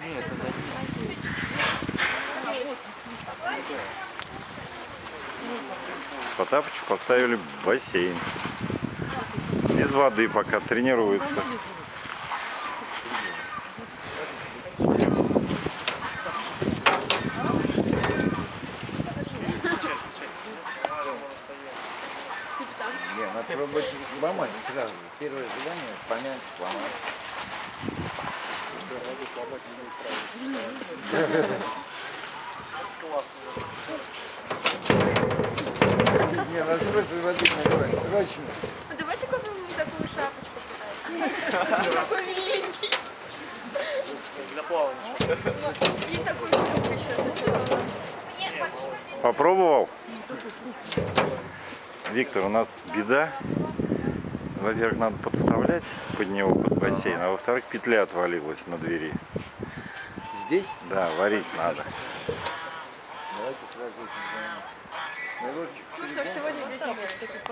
Нет, это Потапычу поставили бассейн. Без воды пока тренируется. Не, надо пробовать сломать сразу. Первое задание понять, сломать. Не, надо срочно воды наливать, срочно. Ну давайте купим ему такую шапочку китайскую. Такой миленький. для плавания. И такую юбку сейчас. Попробовал? Виктор, у нас беда. Во-первых, надо подставлять под него, под бассейн, а во-вторых, петля отвалилась на двери. Здесь? Да, варить надо. Давайте сразу. Мирочек. Ну что ж, сегодня здесь не будет.